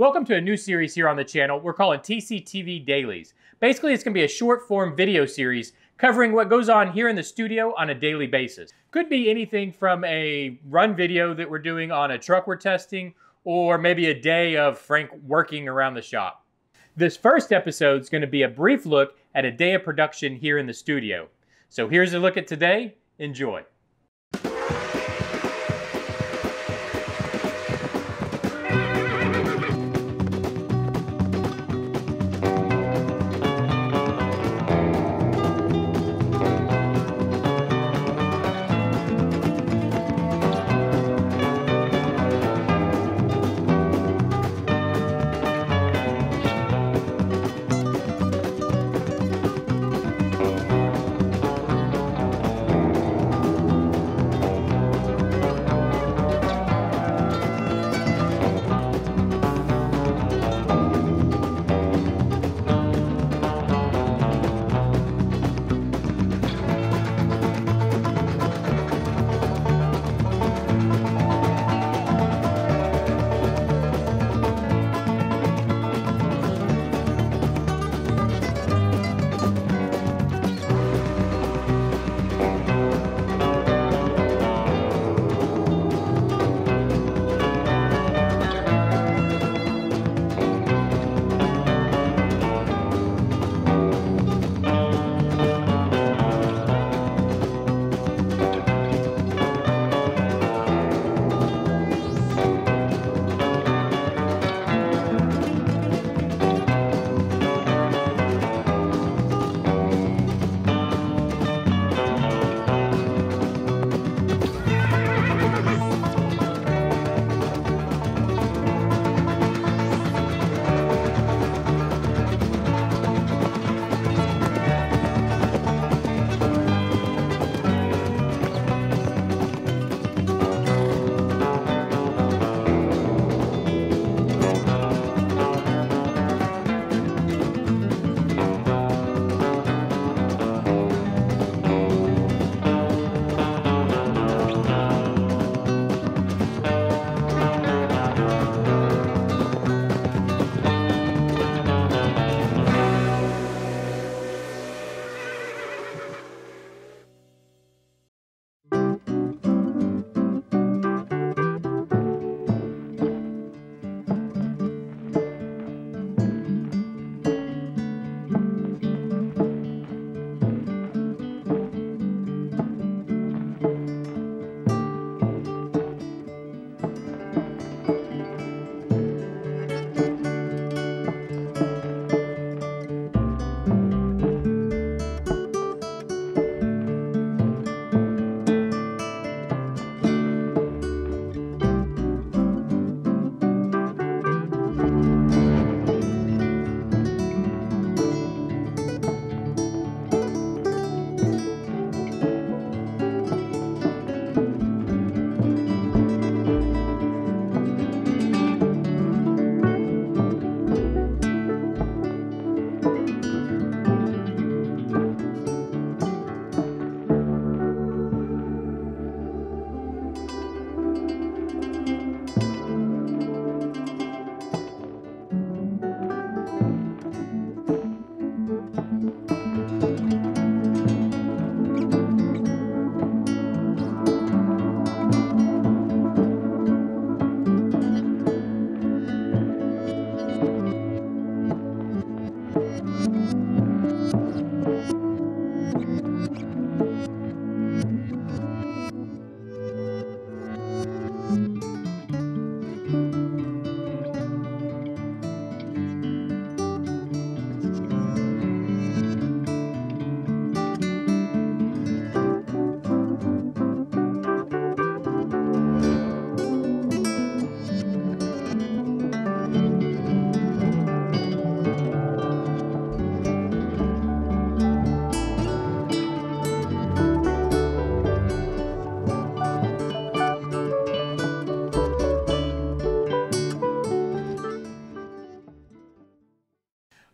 Welcome to a new series here on the channel we're calling TCTV Dailies. Basically, it's going to be a short form video series covering what goes on here in the studio on a daily basis. Could be anything from a run video that we're doing on a truck we're testing, or maybe a day of Frank working around the shop. This first episode is going to be a brief look at a day of production here in the studio. So here's a look at today. Enjoy.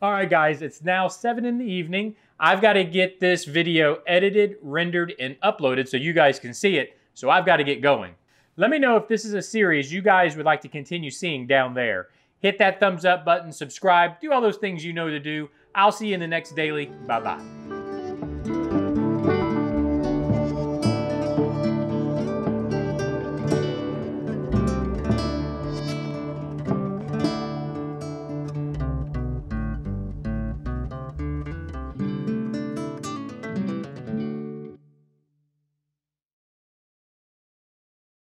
All right, guys, it's now 7 in the evening. I've got to get this video edited, rendered, and uploaded so you guys can see it. So I've got to get going. Let me know if this is a series you guys would like to continue seeing down there. hit that thumbs up button, subscribe, do all those things you know to do. I'll see you in the next daily. Bye bye.